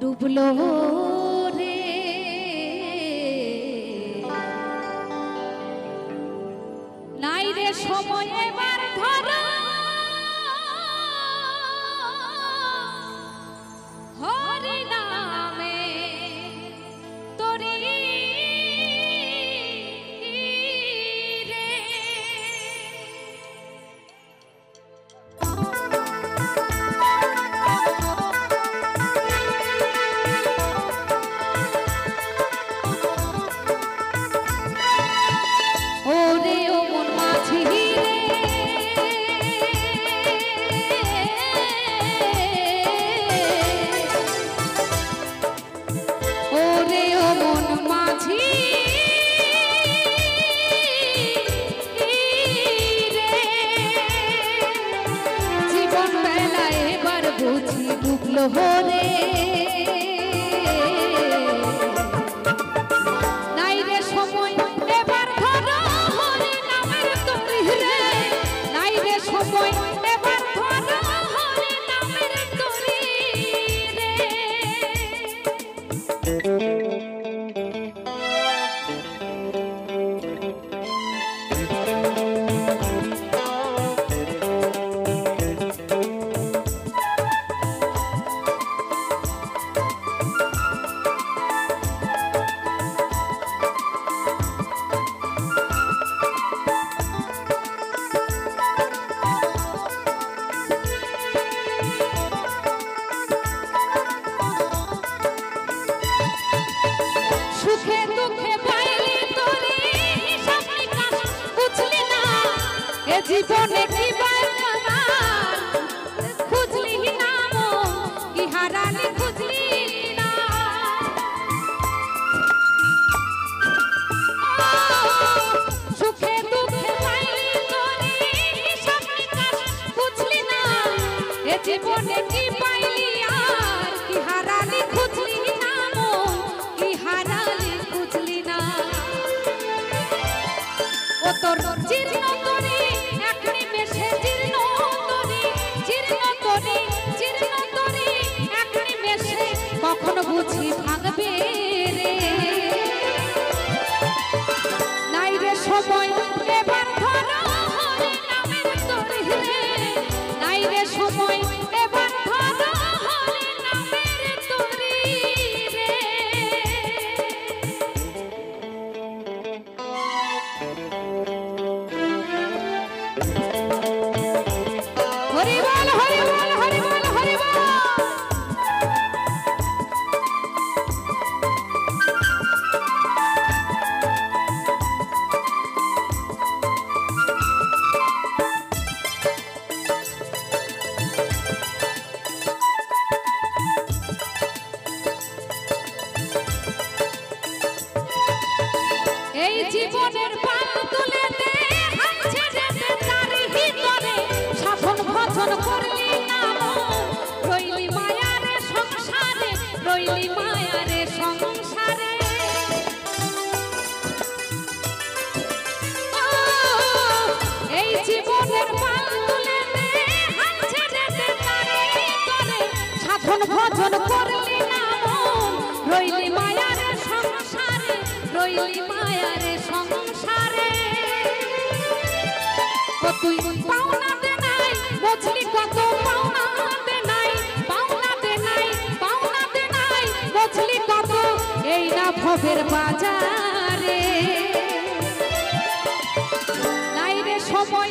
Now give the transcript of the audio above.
ডুবলো রে। নাই রে সময় এবার ধরো। হরে জীবনে কি খুঁজলি না কি হারালি খুঁজলি না? সুখে দুঃখে বুঝলি না? এ জীবনে কি পাইলি আর কি হারালি খুঁজলি না কি হারালি খুঁজলি না? ও তোর জীর্ণ তরি ভজন করলি না মন। রইলি মায়ারে সংসারে, রইলি মায়ারে সংসারে। তুই পাওনাতে নাই বুঝলি কত পাওনাতে নাই পাওনাতে নাই পাওনাতে নাই বুঝলি কত। এই না ভবের বাজারে। নাই রে সময়